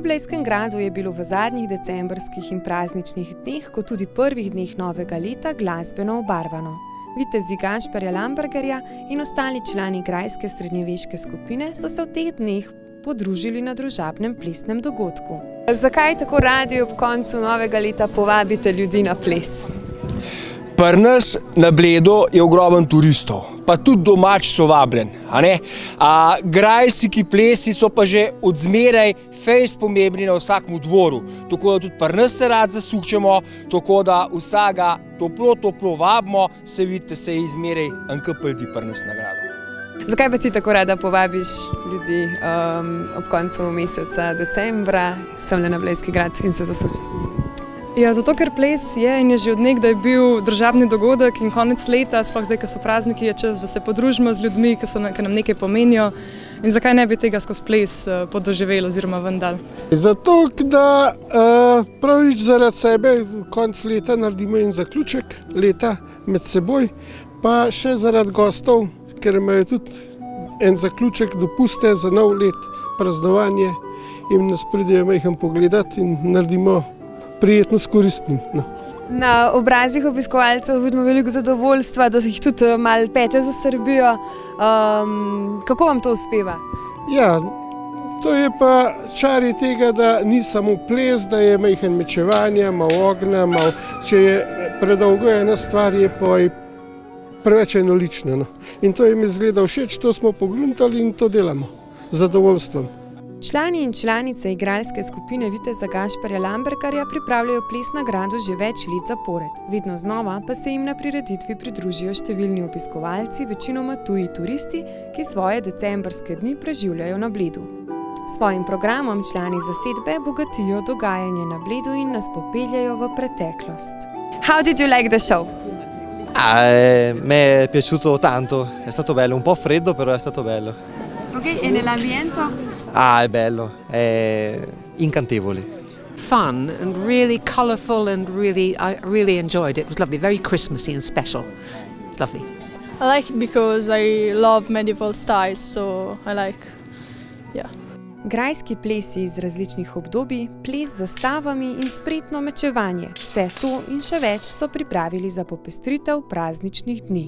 Blejskem gradu je bilo v zadnjih decembrskih in prazničnih dneh, kot tudi prvih dneh novega leta, glasbeno obarvano. Vitezi Gašperja Lambergerja in ostali člani grajske srednjeveške skupine so se v teh dneh podružili na družabnem plesnem dogodku. Zakaj tako radi ob koncu novega leta povabite ljudi na ples? Pri nas na Bledu je ogromen turistov, pa tudi domač so vabljeni. Grajski plesi so pa že od zmeraj fejst pomembni na vsakem dvoru. Tako da tudi pri nas se rad zasukčemo, tako da vsega toplo, toplo vabimo, se vidite, se je zmeraj enkrat pri nas na gradu. Zakaj pa ti tako rada povabiš ljudi um, ob koncu meseca decembra semle na Blejski grad in se zasučiš z njimi? Ja, zato, ker ples je in je že od nekdaj bil državni dogodek in konec leta, sploh zdaj, ko so prazniki, je čas, da se podružimo z ljudmi, ki, so, ki nam nekaj pomenijo. In zakaj ne bi tega skozi ples uh, podoživeli oziroma vendar? Zato, da uh, pravič zaradi sebe konec leta naredimo in zaključek leta med seboj, pa še zaradi gostov, ker imajo tudi en zaključek dopuste za nov let, praznovanje in nas pridejo majhen pogledati in naredimo prijetno s koristnim. No. Na obrazih obiskovalcev vidimo veliko zadovoljstva, da jih tudi malo pete za Srbijo. Um, kako vam to uspeva? Ja, to je pa čari tega, da ni samo ples, da je majhen mečevanje, malo ognja, malo, če je predolgo ena stvar, je pa je preveč enolično. No. In to je mi zgleda všeč, to smo pogruntali in to delamo z zadovoljstvom. Člani in članice igralske skupine Viteza Gašperja Lambergarja pripravljajo ples na gradu že več let zapored. Vedno znova pa se jim na prireditvi pridružijo številni obiskovalci, večinoma tuji turisti, ki svoje decembrske dni preživljajo na Bledu. S svojim programom člani zasedbe bogatijo dogajanje na Bledu in nas popeljajo v preteklost. How did you like the show? Ah, eh, mi è piaciuto tanto, è stato bello, un po' freddo però è stato bello. Ok, e nell'ambiente? Ah, è bello, è incantevole. Fun and really colourful and really, I really enjoyed it. It was lovely, very Christmassy and special. Lovely. I like it because I love medieval styles, so I like, yeah. Grajski plesi iz različnih obdobij, ples z zastavami in spretno mečevanje, vse to in še več so pripravili za popestritev prazničnih dni.